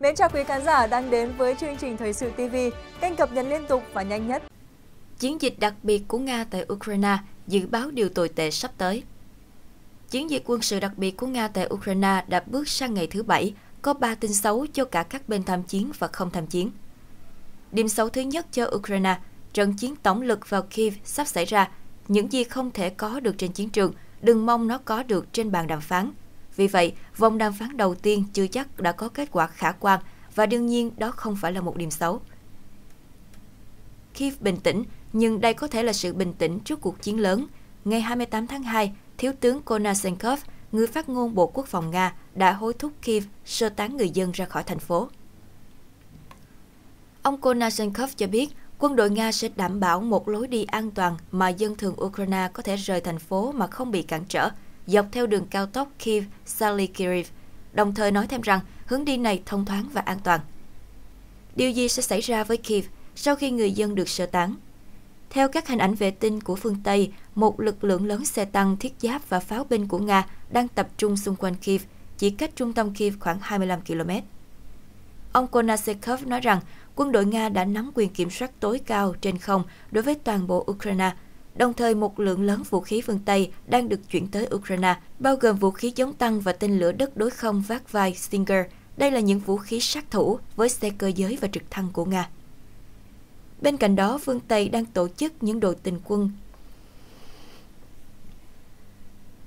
Mến chào quý khán giả đang đến với chương trình Thời sự TV, kênh cập nhật liên tục và nhanh nhất. Chiến dịch đặc biệt của Nga tại Ukraine dự báo điều tồi tệ sắp tới. Chiến dịch quân sự đặc biệt của Nga tại Ukraine đã bước sang ngày thứ bảy, có ba tin xấu cho cả các bên tham chiến và không tham chiến. Điểm xấu thứ nhất cho Ukraine, trận chiến tổng lực vào Kiev sắp xảy ra. Những gì không thể có được trên chiến trường, đừng mong nó có được trên bàn đàm phán. Vì vậy, vòng đàm phán đầu tiên chưa chắc đã có kết quả khả quan và đương nhiên đó không phải là một điểm xấu. Kiev bình tĩnh, nhưng đây có thể là sự bình tĩnh trước cuộc chiến lớn. Ngày 28 tháng 2, Thiếu tướng Konashenkov, người phát ngôn Bộ Quốc phòng Nga, đã hối thúc Kiev sơ tán người dân ra khỏi thành phố. Ông Konashenkov cho biết quân đội Nga sẽ đảm bảo một lối đi an toàn mà dân thường Ukraine có thể rời thành phố mà không bị cản trở, dọc theo đường cao tốc Kiev-Salikiriv, đồng thời nói thêm rằng hướng đi này thông thoáng và an toàn. Điều gì sẽ xảy ra với Kiev sau khi người dân được sơ tán? Theo các hình ảnh vệ tinh của phương Tây, một lực lượng lớn xe tăng, thiết giáp và pháo binh của Nga đang tập trung xung quanh Kiev, chỉ cách trung tâm Kiev khoảng 25 km. Ông Konasekov nói rằng quân đội Nga đã nắm quyền kiểm soát tối cao trên không đối với toàn bộ Ukraine, đồng thời một lượng lớn vũ khí phương Tây đang được chuyển tới Ukraine, bao gồm vũ khí chống tăng và tên lửa đất đối không vác vai Stinger. Đây là những vũ khí sát thủ với xe cơ giới và trực thăng của Nga. Bên cạnh đó, phương Tây đang tổ chức những đội tình quân.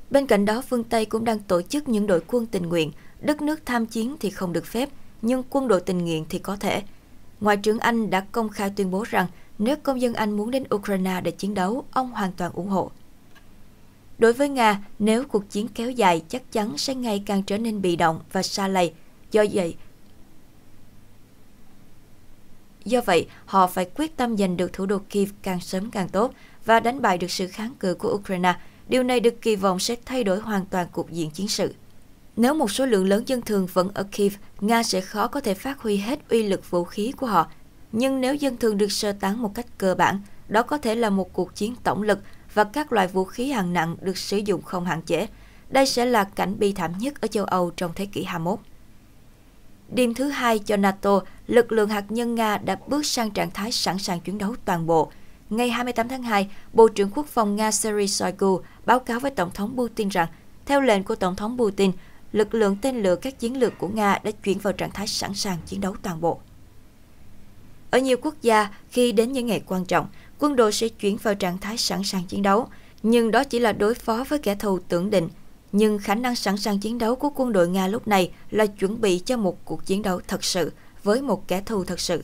Bên cạnh đó, phương Tây cũng đang tổ chức những đội quân tình nguyện. Đất nước tham chiến thì không được phép, nhưng quân đội tình nguyện thì có thể. Ngoại trưởng Anh đã công khai tuyên bố rằng nếu công dân Anh muốn đến Ukraine để chiến đấu, ông hoàn toàn ủng hộ. Đối với Nga, nếu cuộc chiến kéo dài chắc chắn sẽ ngày càng trở nên bị động và xa lầy. Do vậy, Do vậy, họ phải quyết tâm giành được thủ đô Kiev càng sớm càng tốt và đánh bại được sự kháng cự của Ukraine. Điều này được kỳ vọng sẽ thay đổi hoàn toàn cục diện chiến sự. Nếu một số lượng lớn dân thường vẫn ở Kiev, Nga sẽ khó có thể phát huy hết uy lực vũ khí của họ. Nhưng nếu dân thường được sơ tán một cách cơ bản, đó có thể là một cuộc chiến tổng lực và các loại vũ khí hạng nặng được sử dụng không hạn chế. Đây sẽ là cảnh bi thảm nhất ở châu Âu trong thế kỷ 21. Điểm thứ hai cho NATO, lực lượng hạt nhân Nga đã bước sang trạng thái sẵn sàng chiến đấu toàn bộ. Ngày 28 tháng 2, Bộ trưởng Quốc phòng Nga Sergei Shoigu báo cáo với Tổng thống Putin rằng, theo lệnh của Tổng thống Putin, lực lượng tên lửa các chiến lược của Nga đã chuyển vào trạng thái sẵn sàng chiến đấu toàn bộ. Ở nhiều quốc gia, khi đến những ngày quan trọng, quân đội sẽ chuyển vào trạng thái sẵn sàng chiến đấu, nhưng đó chỉ là đối phó với kẻ thù tưởng định nhưng khả năng sẵn sàng chiến đấu của quân đội Nga lúc này là chuẩn bị cho một cuộc chiến đấu thật sự với một kẻ thù thật sự.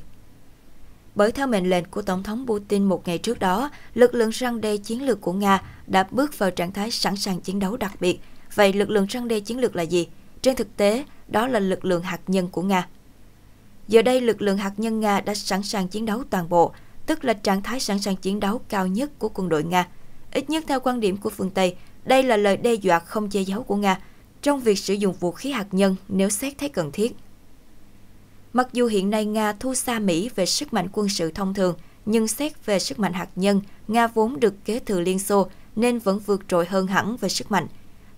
Bởi theo mệnh lệnh của Tổng thống Putin một ngày trước đó, lực lượng răng đe chiến lược của Nga đã bước vào trạng thái sẵn sàng chiến đấu đặc biệt. Vậy lực lượng răng đe chiến lược là gì? Trên thực tế, đó là lực lượng hạt nhân của Nga. Giờ đây, lực lượng hạt nhân Nga đã sẵn sàng chiến đấu toàn bộ, tức là trạng thái sẵn sàng chiến đấu cao nhất của quân đội Nga. Ít nhất theo quan điểm của phương Tây, đây là lời đe dọa không che giấu của Nga trong việc sử dụng vũ khí hạt nhân nếu xét thấy cần thiết. Mặc dù hiện nay Nga thu xa Mỹ về sức mạnh quân sự thông thường, nhưng xét về sức mạnh hạt nhân, Nga vốn được kế thừa Liên Xô nên vẫn vượt trội hơn hẳn về sức mạnh.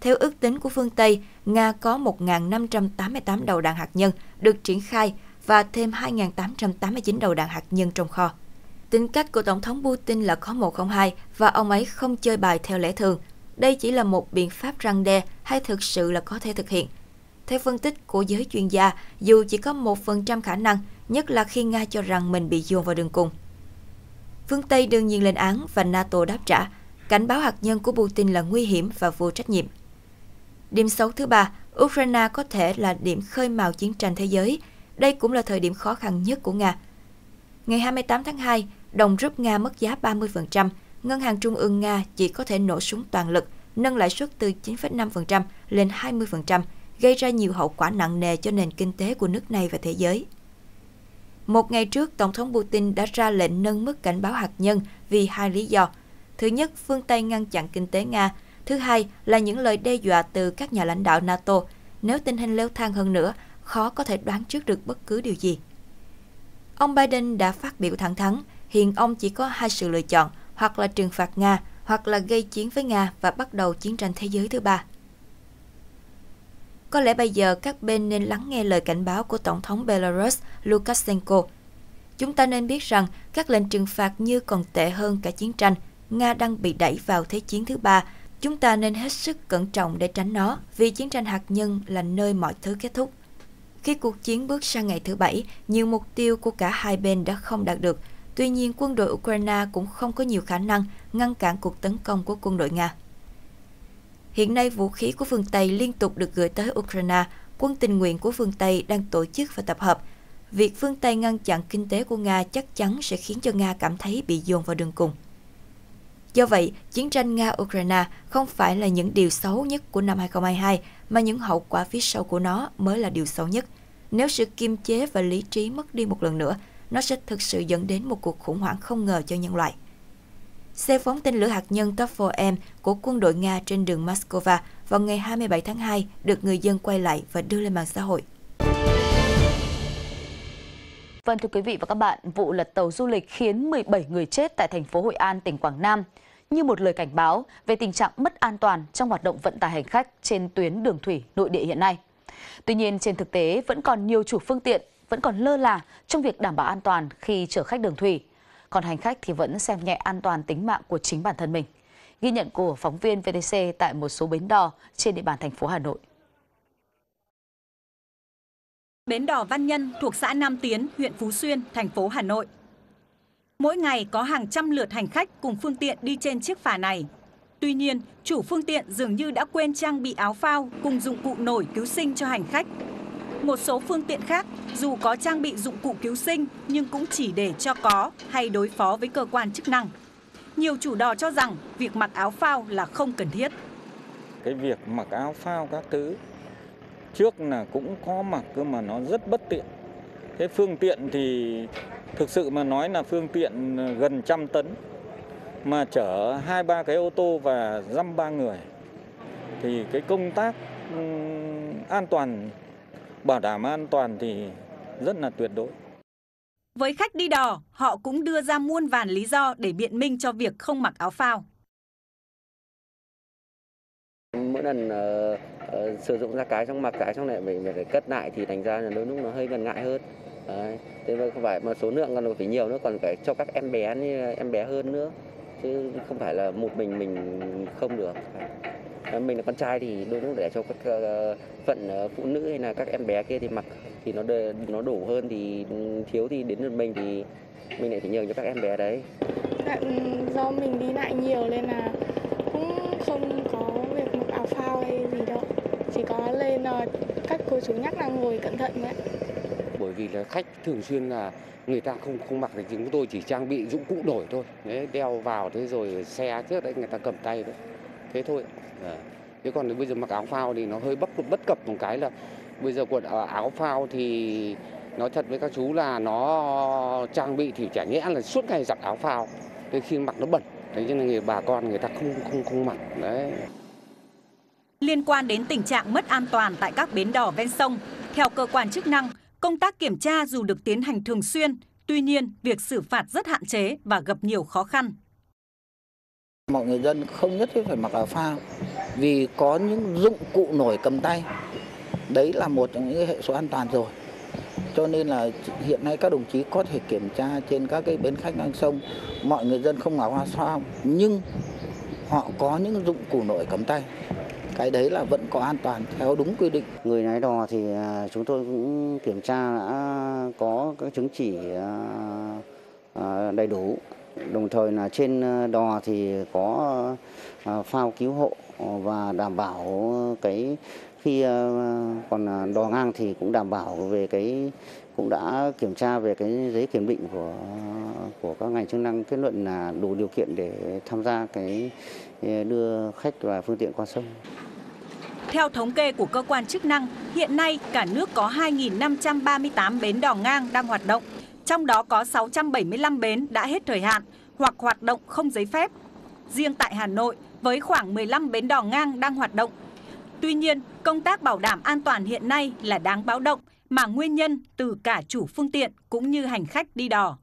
Theo ước tính của phương Tây, Nga có 1.588 đầu đạn hạt nhân được triển khai và thêm 2.889 đầu đạn hạt nhân trong kho. Tính cách của Tổng thống Putin là có 102 và ông ấy không chơi bài theo lẽ thường, đây chỉ là một biện pháp răng đe hay thực sự là có thể thực hiện. Theo phân tích của giới chuyên gia, dù chỉ có một phần trăm khả năng, nhất là khi Nga cho rằng mình bị dồn vào đường cùng. Phương Tây đương nhiên lên án và NATO đáp trả, cảnh báo hạt nhân của Putin là nguy hiểm và vô trách nhiệm. Điểm xấu thứ ba, Ukraine có thể là điểm khơi mào chiến tranh thế giới. Đây cũng là thời điểm khó khăn nhất của Nga. Ngày 28 tháng 2, đồng rúp Nga mất giá 30%, Ngân hàng Trung ương Nga chỉ có thể nổ súng toàn lực, nâng lãi suất từ 9,5% lên 20%, gây ra nhiều hậu quả nặng nề cho nền kinh tế của nước này và thế giới. Một ngày trước, Tổng thống Putin đã ra lệnh nâng mức cảnh báo hạt nhân vì hai lý do. Thứ nhất, phương Tây ngăn chặn kinh tế Nga. Thứ hai là những lời đe dọa từ các nhà lãnh đạo NATO. Nếu tình hình leo thang hơn nữa, khó có thể đoán trước được bất cứ điều gì. Ông Biden đã phát biểu thẳng thắn, hiện ông chỉ có hai sự lựa chọn, hoặc là trừng phạt Nga, hoặc là gây chiến với Nga và bắt đầu chiến tranh thế giới thứ ba. Có lẽ bây giờ các bên nên lắng nghe lời cảnh báo của Tổng thống Belarus Lukashenko. Chúng ta nên biết rằng các lệnh trừng phạt như còn tệ hơn cả chiến tranh. Nga đang bị đẩy vào Thế chiến thứ ba. Chúng ta nên hết sức cẩn trọng để tránh nó, vì chiến tranh hạt nhân là nơi mọi thứ kết thúc. Khi cuộc chiến bước sang ngày thứ bảy, nhiều mục tiêu của cả hai bên đã không đạt được. Tuy nhiên, quân đội Ukraine cũng không có nhiều khả năng ngăn cản cuộc tấn công của quân đội Nga. Hiện nay, vũ khí của phương Tây liên tục được gửi tới Ukraine. Quân tình nguyện của phương Tây đang tổ chức và tập hợp. Việc phương Tây ngăn chặn kinh tế của Nga chắc chắn sẽ khiến cho Nga cảm thấy bị dồn vào đường cùng. Do vậy, chiến tranh Nga-Ukraine không phải là những điều xấu nhất của năm 2022, mà những hậu quả phía sau của nó mới là điều xấu nhất. Nếu sự kiềm chế và lý trí mất đi một lần nữa, nó sẽ thực sự dẫn đến một cuộc khủng hoảng không ngờ cho nhân loại. Xe phóng tên lửa hạt nhân Top-4M của quân đội Nga trên đường Moscow vào ngày 27 tháng 2 được người dân quay lại và đưa lên mạng xã hội. Vâng thưa quý vị và các bạn, vụ lật tàu du lịch khiến 17 người chết tại thành phố Hội An, tỉnh Quảng Nam như một lời cảnh báo về tình trạng mất an toàn trong hoạt động vận tải hành khách trên tuyến đường thủy nội địa hiện nay. Tuy nhiên trên thực tế vẫn còn nhiều chủ phương tiện vẫn còn lơ là trong việc đảm bảo an toàn khi chở khách đường thủy. Còn hành khách thì vẫn xem nhẹ an toàn tính mạng của chính bản thân mình. Ghi nhận của phóng viên VTC tại một số bến đò trên địa bàn thành phố Hà Nội. Bến đò Văn Nhân thuộc xã Nam Tiến, huyện Phú Xuyên, thành phố Hà Nội. Mỗi ngày có hàng trăm lượt hành khách cùng phương tiện đi trên chiếc phà này. Tuy nhiên, chủ phương tiện dường như đã quên trang bị áo phao cùng dụng cụ nổi cứu sinh cho hành khách. Một số phương tiện khác dù có trang bị dụng cụ cứu sinh nhưng cũng chỉ để cho có hay đối phó với cơ quan chức năng. Nhiều chủ đò cho rằng việc mặc áo phao là không cần thiết. Cái việc mặc áo phao các thứ trước là cũng có mặc cơ mà nó rất bất tiện. Cái phương tiện thì thực sự mà nói là phương tiện gần trăm tấn mà chở hai ba cái ô tô và dăm ba người thì cái công tác an toàn bảo đảm an toàn thì rất là tuyệt đối. Với khách đi đò, họ cũng đưa ra muôn vàn lý do để biện minh cho việc không mặc áo phao. Mỗi lần uh, uh, sử dụng ra cái trong mặc cái trong này mình phải cất lại thì thành ra là đôi lúc nó hơi gần ngại hơn. Đấy. Thế mà không phải, mà số lượng còn phải nhiều nữa, còn phải cho các em bé như em bé hơn nữa. Chứ không phải là một mình mình không được. Mình là con trai thì đôi lúc để cho các ờ, phận ờ, phụ nữ hay là các em bé kia thì mặc thì nó nó đủ hơn thì ừ, thiếu thì đến lượt mình thì mình lại phải nhường cho các em bé đấy. Dạ, ừ, do mình đi lại nhiều nên là cũng không có việc mặc áo phao hay gì đâu. Chỉ có lên ờ, các cô chú nhắc là ngồi cẩn thận vậy bởi vì là khách thường xuyên là người ta không không mặc thì chúng tôi chỉ trang bị dụng cụ đổi thôi. Đấy đeo vào thế rồi xe trước đấy người ta cầm tay đấy. Thế thôi. À. thế còn bây giờ mặc áo phao thì nó hơi bất bất cập một cái là bây giờ quần ờ, áo phao thì nói thật với các chú là nó trang bị thì chả nhẽ là suốt ngày giặt áo phao. Thế khi mặc nó bẩn. Thế cho nên người bà con người ta không không không mặc. Đấy. Liên quan đến tình trạng mất an toàn tại các bến đò ven sông, theo cơ quan chức năng, công tác kiểm tra dù được tiến hành thường xuyên, tuy nhiên việc xử phạt rất hạn chế và gặp nhiều khó khăn. Mọi người dân không nhất thiết phải mặc áo phao vì có những dụng cụ nổi cầm tay. Đấy là một trong những hệ số an toàn rồi. Cho nên là hiện nay các đồng chí có thể kiểm tra trên các cái bến khách ngang sông, mọi người dân không mặc áo phao nhưng họ có những dụng cụ nổi cầm tay cái đấy là vẫn có an toàn theo đúng quy định. Người lái đò thì à, chúng tôi cũng kiểm tra đã có các chứng chỉ à, à, đầy đủ. Đồng thời là trên đò thì có phao cứu hộ và đảm bảo cái khi còn đò ngang thì cũng đảm bảo về cái, cũng đã kiểm tra về cái giấy kiểm định của của các ngành chức năng kết luận là đủ điều kiện để tham gia cái đưa khách và phương tiện qua sông. Theo thống kê của cơ quan chức năng, hiện nay cả nước có 2.538 bến đò ngang đang hoạt động, trong đó có 675 bến đã hết thời hạn hoặc hoạt động không giấy phép. Riêng tại Hà Nội, với khoảng 15 bến đò ngang đang hoạt động. Tuy nhiên, công tác bảo đảm an toàn hiện nay là đáng báo động mà nguyên nhân từ cả chủ phương tiện cũng như hành khách đi đò.